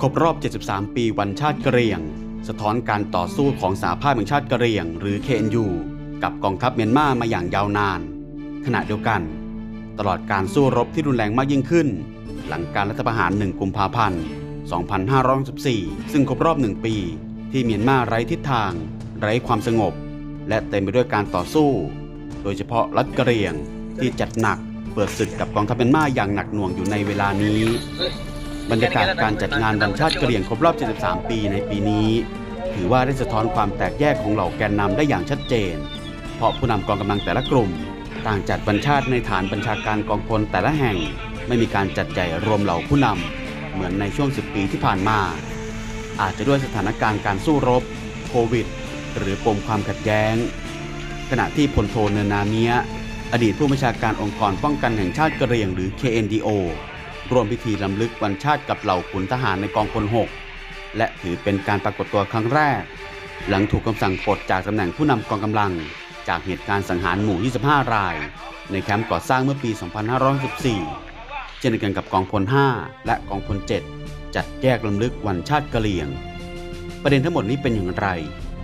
ครบรอบ 73 ปีวันชาติกะเหรี่ยง สะท้อนการต่อสู้ของสาภาพแห่งชาติกะเหรี่ยง หรือ KNU กับกองทัพเมียนมามาอย่างยาวนาน ขณะเดียวกัน ตลอดการสู้รบที่รุนแรงมากยิ่งขึ้น หลังการรัฐประหาร 1 กุมภาพันธ์ 2564ซึ่งครบรอบ 1 ปี ที่เมียนมาไร้ทิศทาง ไร้ความสงบ และเต็มไปด้วยการต่อสู้ โดยเฉพาะรัฐกะเหรี่ยงที่จัดหนัก เปิดศึกกับกองทัพเมียนมาอย่างหนักหน่วงอยู่ในเวลานี้ บรรยากาศการจัดงานวันชาติกะเหรี่ยงครบรอบ 73 ปีในปีนี้ ถือว่าได้สะท้อนความแตกแยกของเหล่าแกนนำได้อย่างชัดเจน เพราะผู้นำกองกำลังแต่ละกลุ่ม ต่างจัดวันชาติในฐานบัญชาการกองพลแต่ละแห่ง ไม่มีการจัดใหญ่รวมเหล่าผู้นำเหมือนในช่วง 10 ปีที่ผ่านมา อาจจะด้วยสถานการณ์การสู้รบ โควิด หรือปมความขัดแย้ง ขณะที่พลโทเนนาเมีย อดีตผู้บัญชาการองค์กรป้องกันแห่งชาติกระเรียงหรือ KNDO ร่วมพิธีลำลึกวันชาติกับเหล่าขุนทหารในกองพล 6 และถือเป็นการปรากฏตัวครั้งแรก หลังถูกคำสั่งปลดจากตำแหน่งผู้นำกองกำลัง จากเหตุการณ์สังหารหมู่ 25 ราย ในแคมป์ก่อสร้างเมื่อปี 2514 เช่นเดียวกันกับกองพล 5 และกองพล 7 จัดแยกลำลึกวันชาติกะเหรี่ยง ประเด็นทั้งหมดนี้เป็นอย่างไร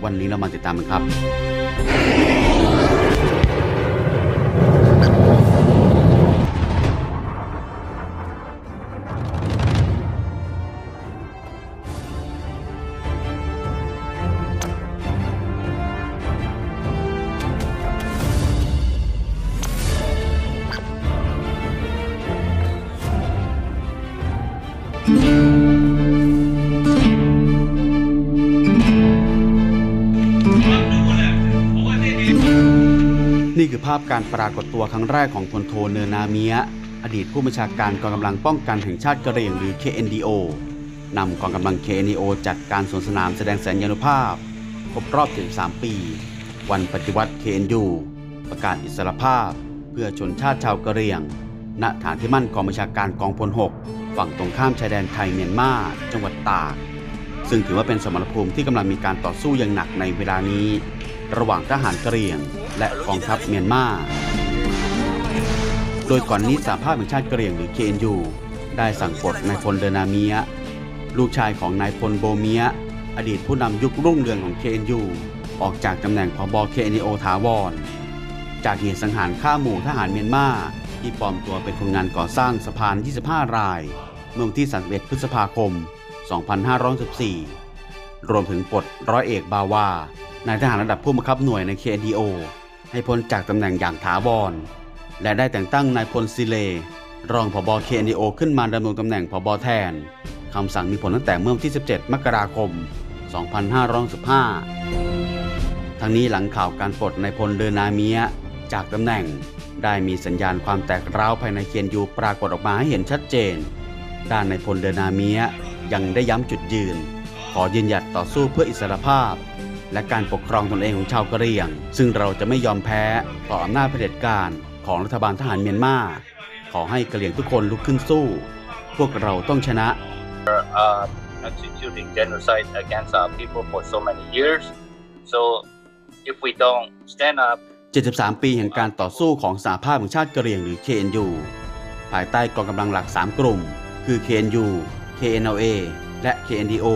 วันนี้เรามาติดตามกันครับ นี่คือภาพการปรากฏตัวครั้งแรกของพลโทเนอนาเมียอดีตผู้บัญชาการกองกำลังป้องกันแห่งชาติกะเหรี่ยงหรือ KNDO นำกองกำลัง KNDO จัดการสวนสนามแสดงสัญญานุภาพ ครบรอบ 73 ปี วันปฏิวัติ KNU ประกาศอิสรภาพ เพื่อชนชาติชาวกะเหรี่ยง ณ ฐานที่มั่นกองบัญชาการกองพล 6 ฝั่งตรงข้ามชายแดนไทยเมียนมา จังหวัดตาก ซึ่งถือว่าเป็นสมรภูมิที่กำลังมีการต่อสู้อย่างหนักในเวลานี้ ระหว่างทหารกะเหรี่ยง และกองทัพเมียนมา โดยก่อนนี้สหภาพแห่งชาติกะเหรี่ยงหรือ KNU ได้สั่งปลดนายพลเดนาเมียลูกชายของนายพลโบเมียอดีตผู้นำยุครุ่งเรืองของ KNU ออกจากตำแหน่งผบ KNO ถาวร จากเหตุสังหารฆ่าหมู่ทหารเมียนมาที่ปลอมตัวเป็นคนงานก่อสร้างสะพาน 25 รายเมื่อวันที่ 31 พฤษภาคม 2514 รวมถึงปลดร้อยเอกบาวานายทหารระดับผู้บังคับหน่วยใน KNDO ให้พ้นจากตำแหน่งอย่างถาวร และได้แต่งตั้งนายพลซิเล รองผบ KNDO ขึ้นมาดำรงตำแหน่งผบแทนคำสั่งมีผลตั้งแต่เมื่อวันที่ 17 มกราคม 2515ทั้งนี้หลังข่าวการปลดนายพลเดอนาเมียจากตำแหน่งได้มีสัญญาณความแตกร้าวภายในเคียนยูปรากฏออกมาให้เห็นชัดเจน ด้านนายพลเดอนาเมียยังได้ย้ำจุดยืน ขอยืนหยัดต่อสู้เพื่ออิสรภาพ และการปกครองตนเองของชาวกะเหรี่ยง ซึ่งเราจะไม่ยอมแพ้ต่ออำนาจเผด็จการของรัฐบาลทหารเมียนมา ขอให้กะเหรี่ยงทุกคนลุกขึ้นสู้ พวกเราต้องชนะ uh, executing genocide against our people for so many years. So if we don't stand up, 73 ปีแห่งการต่อสู้ของสหภาพแห่งชาติกะเหรี่ยงหรือ KNU ภายใต้กองกำลังหลัก 3 กลุ่ม คือ KNU KNLA และ KNDO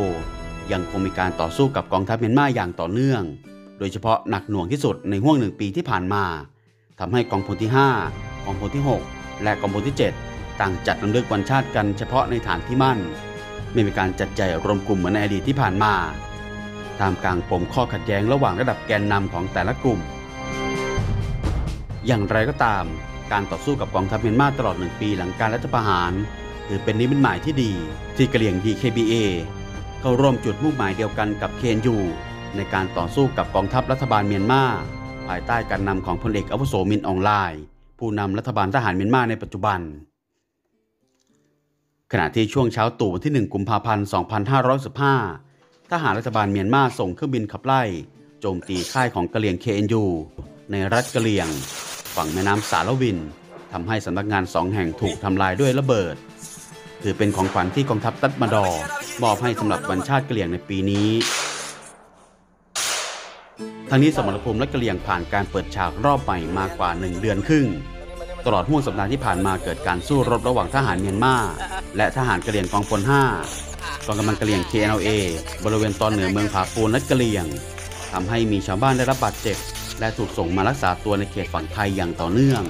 ยังคงมีการต่อสู้กับกองทัพเมียนมาอย่างต่อเนื่อง โดยเฉพาะหนักหน่วงที่สุดในห่วงหนึ่งปีที่ผ่านมาทำให้กองพลที่ 5 กองพลที่ 6 และกองพลที่ 7 ต่างจัดลำลึกวันชาติกันเฉพาะในฐานที่มั่น ไม่มีการจัดใหญ่รวมกลุ่มเหมือนในอดีตที่ผ่านมาท่ามกลางปมข้อขัดแย้งระหว่างระดับแกนนำของแต่ละกลุ่ม อย่างไรก็ตาม การต่อสู้กับกองทัพเมียนมาตลอดหนึ่งปีหลังการรัฐประหาร ถือเป็นนิมิตหมายที่ดี ที่กะเหรี่ยง DKBA เข้าร่วมจุดมุ่งหมายเดียวกันกับ KNU ในการต่อสู้กับกองทัพรัฐบาลเมียนมาภายใต้การนำของพลเอกอวุโสมินอองไลน์ผู้นำรัฐบาลทหารเมียนมาในปัจจุบัน ขณะที่ช่วงเช้าตู่วันที่ 1 กุมภาพันธ์ 2515 ทหารรัฐบาลเมียนมาส่งเครื่องบินขับไล่โจมตีค่ายของกะเหรี่ยง KNU ในรัฐกะเหรี่ยง ฝั่งแม่น้ำสารวินทำให้สำนักงานสองแห่งถูกทำลายด้วยระเบิด ถือเป็นของขวัญที่กองทัพตัดมาดอ์มอบให้สำหรับวันชาติกะเหรี่ยงในปีนี้ทั้งนี้สมรภูมิและกะเหรี่ยงผ่านการเปิดฉากรอบใหม่มากกว่า 1 เดือนครึ่ง ตลอดห่วงสัปดาห์ที่ผ่านมาเกิดการสู้รบระหว่างทหารเมียนมาและทหารกะเหรี่ยงกองพล5กองกำลังกะเหรี่ยง KNLA บริเวณตอนเหนือเมืองผาปูนและกะเหรี่ยงทำให้มีชาวบ้านได้รับบาดเจ็บ และถูกส่งมารักษาตัวในเขตฝั่งไทยอย่างต่อเนื่อง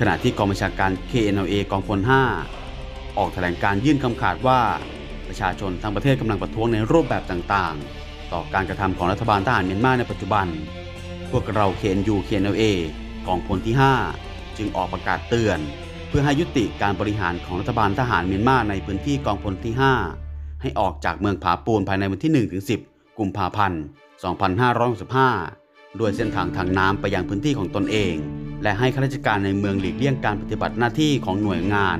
ขณะที่กองบัญชาการ KNLA กองพล 5 ออกแถลงการยื่นคำขาดว่า ประชาชนทั้งประเทศกำลังประท้วงในรูปแบบต่างๆ ต่อการกระทำของรัฐบาลทหารเมียนมาในปัจจุบัน พวกเรา KNU KNLA กองพลที่ 5 จึงออกประกาศเตือน เพื่อให้ยุติการบริหารของรัฐบาลทหารเมียนมาในพื้นที่กองพลที่ 5 ให้ออกจากเมืองผาปูนภายในวันที่ 1-10 กุมภาพันธ์ 2565 ด้วยเส้นทางทางน้ำไปยังพื้นที่ของตนเอง และให้ข้าราชการในเมืองหลีกเลี่ยงการปฏิบัติหน้าที่ของหน่วยงาน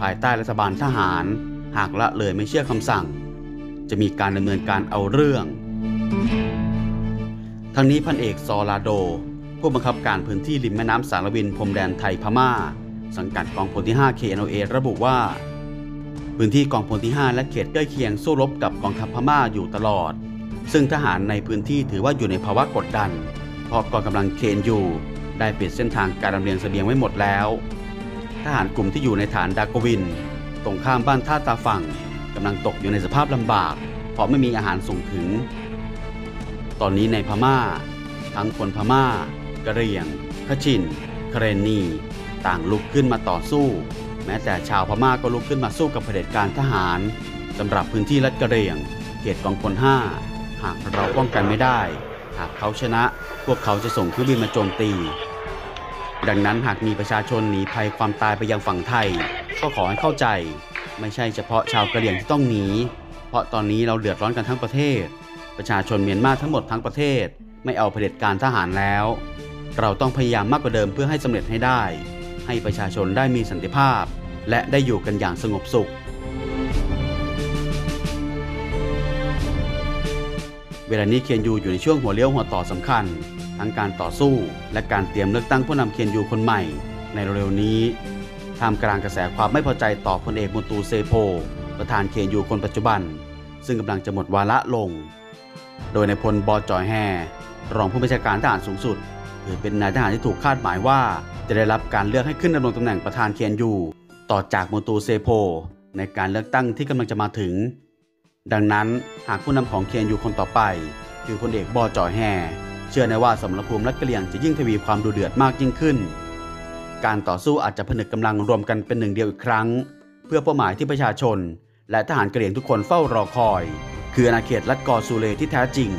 ภายใต้รัฐบาลทหาร หากละเลยไม่เชื่อคำสั่ง จะมีการดำเนินการเอาเรื่อง ทั้งนี้พันเอกซอลาโด ผู้บังคับการพื้นที่ริมแม่น้ำสารวินพรมแดนไทยพม่า สังกัดกองพลที่ 5 KNOA ระบุว่า พื้นที่กองพลที่ 5 และเขตใกล้เคียงสู้รบกับกองทัพพม่าอยู่ตลอด ซึ่งทหารในพื้นที่ถือว่าอยู่ในภาวะกดดัน เพราะกองกำลังเคนอยู่ ได้ปิดเส้นทางการลำเลียงเสบียงไว้หมดแล้ว ทหารกลุ่มที่อยู่ในฐานดากวิน ตรงข้ามบ้านท่าตาฝั่งกำลังตกอยู่ในสภาพลำบาก เพราะไม่มีอาหารส่งถึง ตอนนี้ในพม่า ทั้งคนพม่ากะเหรี่ยงขชินเคเรนี ต่างลุกขึ้นมาต่อสู้ แม้แต่ชาวพม่าก็ลุกขึ้นมาสู้กับเผด็จการทหารสำหรับพื้นที่รัฐกะเหรี่ยง เขตกองพล5หากเราป้องกันไม่ได้ หากเขาชนะ พวกเขาจะส่งเครื่องบินมาโจมตี ดังนั้นหากมีประชาชนหนีภัยความตายไปยังฝั่งไทย ก็ขอให้เข้าใจ ไม่ใช่เฉพาะชาวกะเหรี่ยงที่ต้องหนี เพราะตอนนี้เราเดือดร้อนกันทั้งประเทศ ประชาชนเมียนมาทั้งหมดทั้งประเทศ ไม่เอาเผด็จการทหารแล้ว เราต้องพยายามมากกว่าเดิมเพื่อให้สำเร็จให้ได้ ให้ประชาชนได้มีสันติภาพ และได้อยู่กันอย่างสงบสุข เวลานี้เคียนยูอยู่ในช่วงหัวเลี้ยวหัวต่อสำคัญ ทั้งการต่อสู้และการเตรียมเลือกตั้งผู้นำเคียนยูคนใหม่ ในเร็วนี้ท่ามกลางกระแสความไม่พอใจต่อพลเอกมุนตูเซโพ ประธานเคียนยูคนปัจจุบัน ซึ่งกำลังจะหมดวาระลง โดยในพลบอจอยแฮรองผู้บัญชาการทหารสูงสุดถือเป็นนายทหารที่ถูกคาดหมายว่า จะได้รับการเลือกให้ขึ้นดำรงตำแหน่งประธานเคียนยูต่อจากมูตูเซโพ ในการเลือกตั้งที่กำลังจะมาถึง ดังนั้นหากผู้นำของเคียนยูคนต่อไป คือพลเอกบอจอยแฮ เชื่อในว่าสมรภูมิรัฐกะเหรี่ยงจะยิ่งทวีความดุเดือดมากยิ่งขึ้น การต่อสู้อาจจะผนึกกำลังรวมกันเป็นหนึ่งเดียวอีกครั้ง เพื่อเป้าหมายที่ประชาชน และทหารกะเหรี่ยงทุกคนเฝ้ารอคอย คืออาณาเขตรัฐกอซูเลที่แท้จริง